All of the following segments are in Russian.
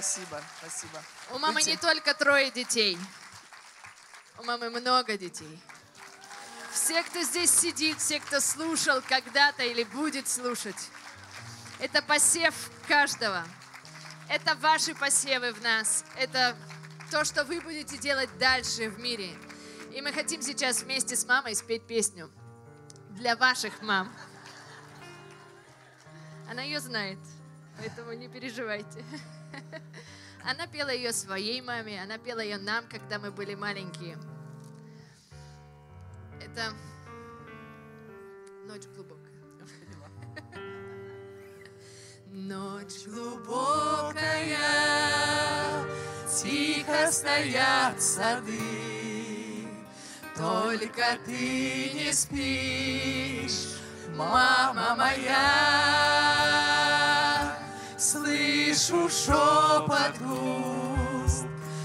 Спасибо, спасибо. У мамы Видите? не только трое детей. У мамы много детей. Все, кто здесь сидит, все, кто слушал когда-то или будет слушать, это посев каждого. Это ваши посевы в нас. Это то, что вы будете делать дальше в мире. И мы хотим сейчас вместе с мамой спеть песню для ваших мам. Она ее знает, поэтому не переживайте. Она пела ее своей маме, она пела ее нам, когда мы были маленькие. Это ночь глубокая. Ночь глубокая, Тихо стоят сады, Только ты не спишь, мама моя. Слышу шепот уст,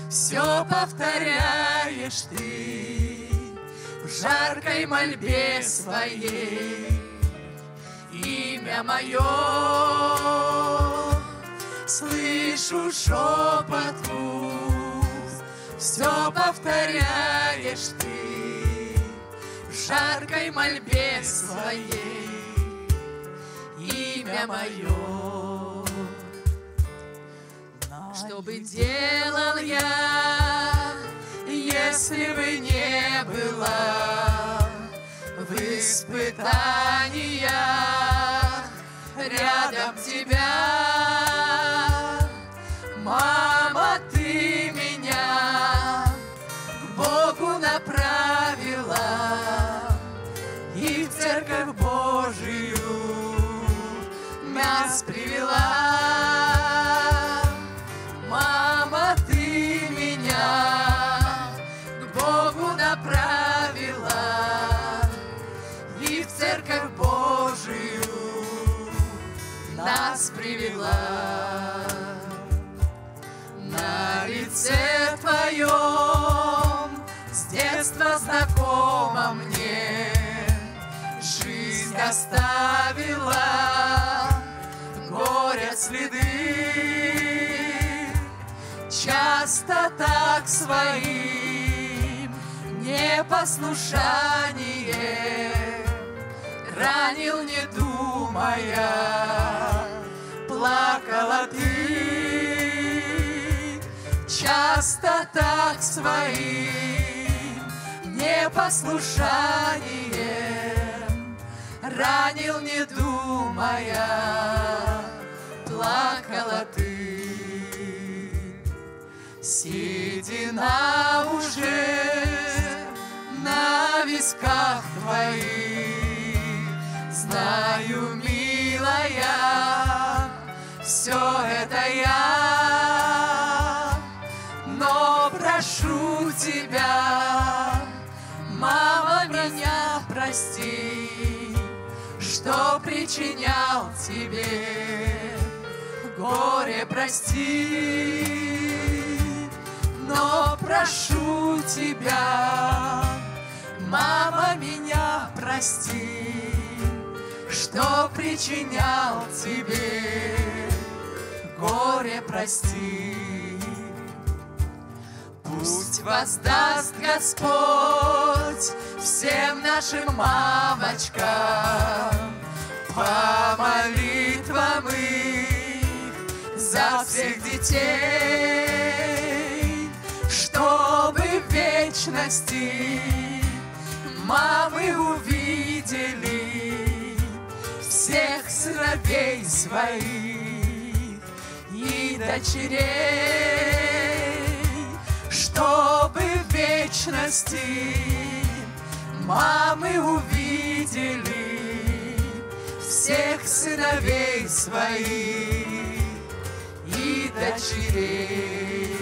Все повторяешь ты В жаркой мольбе своей. Имя мое Слышу шепот уст, Все повторяешь ты В жаркой мольбе своей. Имя мое Что бы делал я, если бы не было в испытаниях рядом тебя? С детства знакомо мне жизнь оставила горя следы. Часто так своим непослушанием ранил, не думая, плакала ты. Часто так своим непослушанием ранил, не думая, плакала ты. Седина уже на висках твоих, знаю, милая, все это я, но прошу тебя, прости, что причинял тебе горе, прости, но прошу тебя, мама, меня прости, что причинял тебе горе, прости. Пусть воздаст Господь нашим мамочкам. По молитвам их за всех детей, чтобы в вечности мамы увидели всех сыновей своих и дочерей, чтобы в вечности мамы увидели всех сыновей своих и дочерей.